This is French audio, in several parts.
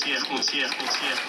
frontière, frontière, frontière,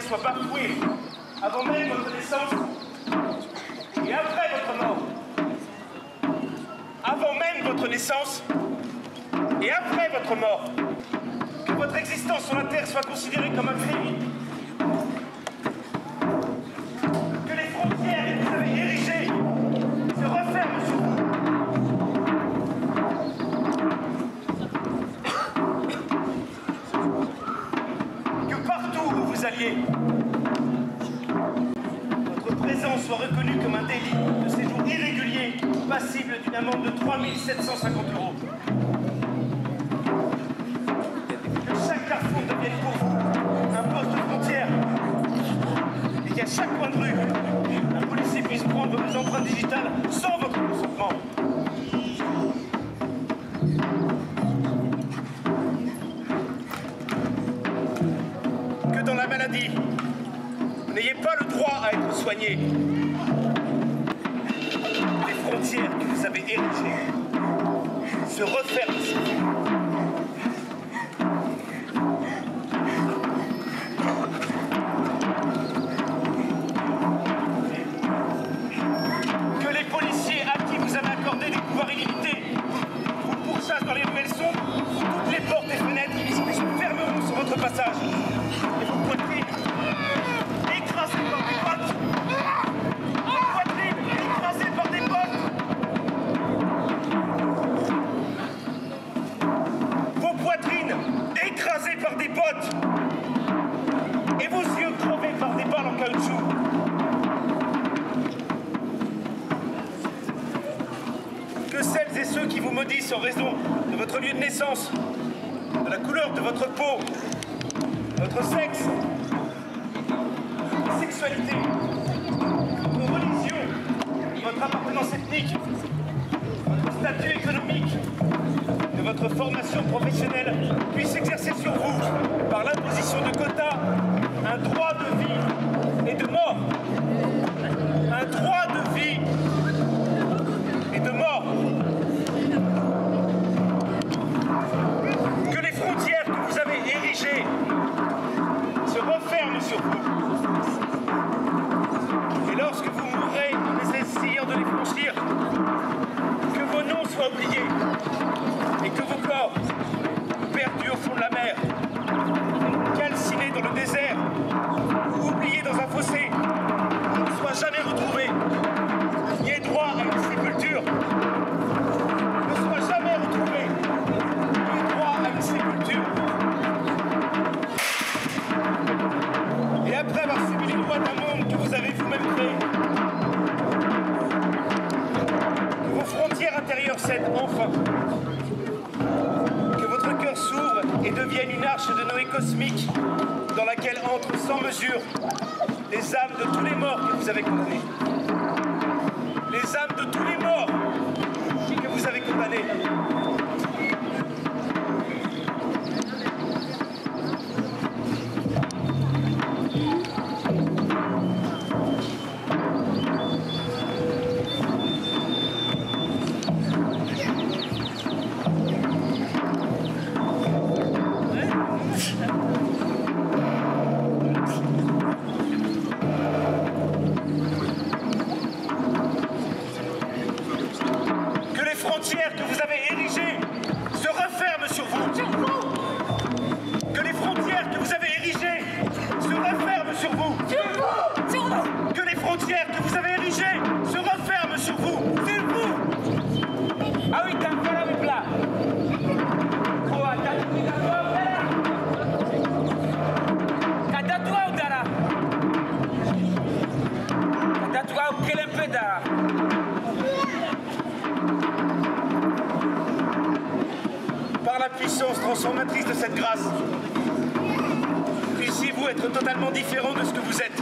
soient bafoués avant même votre naissance et après votre mort. Avant même votre naissance et après votre mort. Que votre existence sur la Terre soit considérée comme un crime. Votre présence soit reconnue comme un délit de séjour irrégulier passible d'une amende de 3750 euros. Que chaque carrefour devienne pour vous un poste de frontière et qu'à chaque coin de rue, un policier puisse prendre vos empreintes digitales sans votre consentement. Vous n'ayez pas le droit à être soigné. Les frontières que vous avez érigées se referment Et vos yeux crevés par des balles en caoutchouc. que celles et ceux qui vous maudissent en raison de votre lieu de naissance, de la couleur de votre peau, votre sexe, votre sexualité, votre religion, votre appartenance ethnique, votre statut économique, de votre formation professionnelle puissent exercer sur vous, par l'imposition de quotas, un droit de vie et de mort. Un droit de vie et de mort. Que les frontières que vous avez érigées se referment sur vous. Avez condamnés. Les âmes de tous les être totalement différent de ce que vous êtes.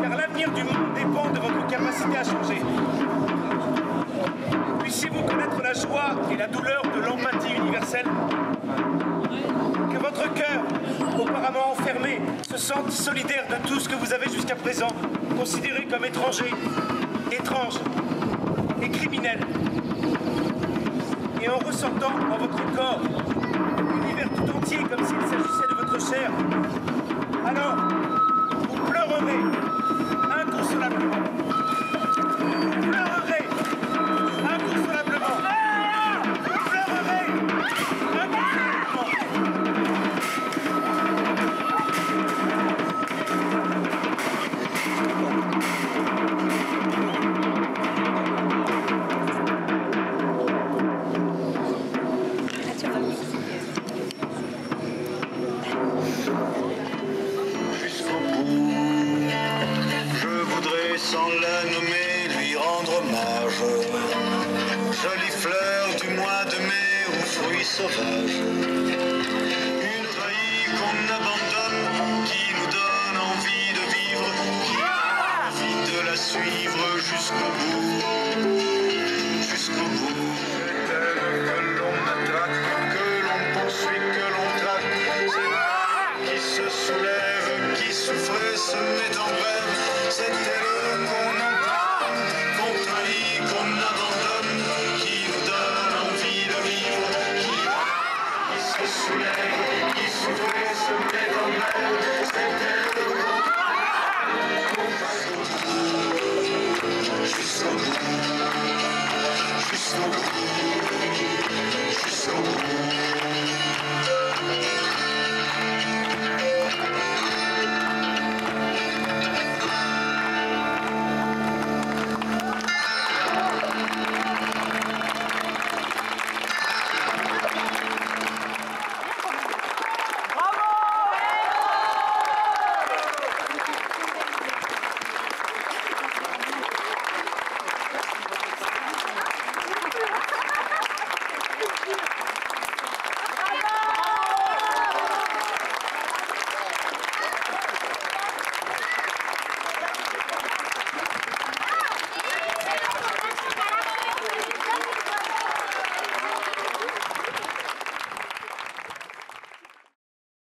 Car l'avenir du monde dépend de votre capacité à changer. Puissiez-vous connaître la joie et la douleur de l'empathie universelle. Que votre cœur, auparavant enfermé, se sente solidaire de tout ce que vous avez jusqu'à présent considéré comme étranger, étrange et criminel. Et en ressentant en votre corps l'univers tout comme s'il s'agissait de votre chair, alors. Vous pleurerez inconsolablement. we survive.